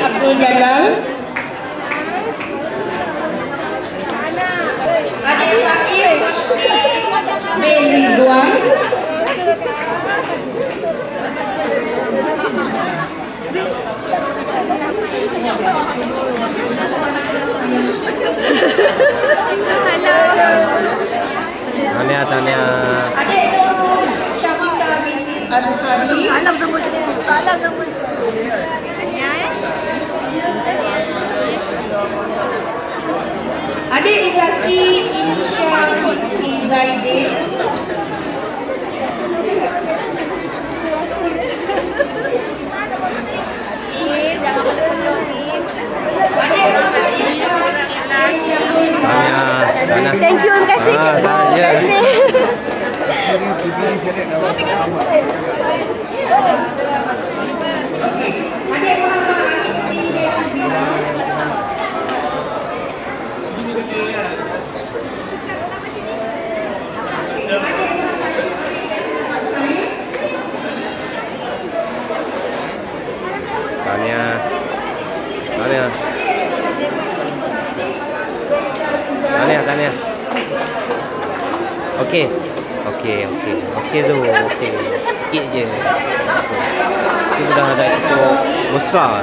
Abdul Jalal. Adik Fakir bin Ridwan. Tahniah, tahniah. Adik Nur Syafiqah binti Azhari. Salam sama dia. Salam sama Muhammad Insya Tahniah. Tahniah. Thank you, terima kasih cikgu. Terima kasih. Tahniah. Tahniah. Tahniah, tahniah. Okey. Okey, okey. Okey tu, okey. Sikit je. Kita dah ada cukup besar.